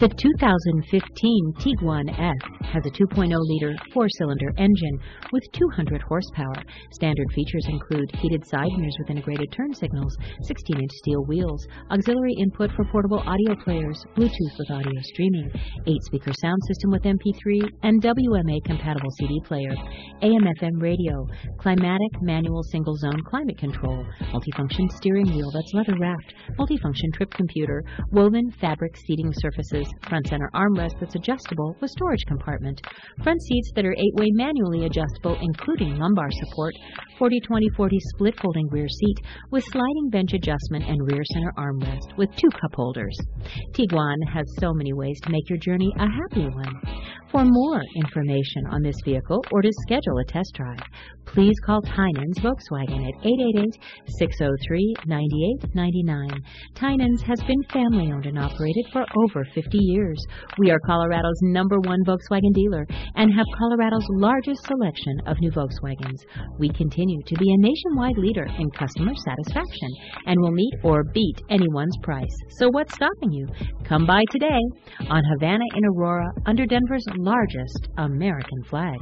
The 2015 Tiguan S has a 2.0-liter four-cylinder engine with 200 horsepower. Standard features include heated side mirrors with integrated turn signals, 16-inch steel wheels, auxiliary input for portable audio players, Bluetooth with audio streaming, 8-speaker sound system with MP3 and WMA-compatible CD player, AM/FM radio, climatic manual single-zone climate control, multifunction steering wheel that's leather-wrapped, multifunction trip computer, woven fabric seating surfaces, front center armrest that's adjustable with storage compartment, front seats that are eight-way manually adjustable including lumbar support, 40-20-40 split folding rear seat with sliding bench adjustment and rear center armrest with two cup holders. Tiguan has so many ways to make your journey a happy one. For more information on this vehicle or to schedule a test drive, please call Tynan's Volkswagen at 888-603-9899. Tynan's has been family owned and operated for over 50 years. We are Colorado's number one Volkswagen dealer and have Colorado's largest selection of new Volkswagens. We continue to be a nationwide leader in customer satisfaction and will meet or beat anyone's price. So what's stopping you? Come by today on Havana in Aurora under Denver's largest American flag.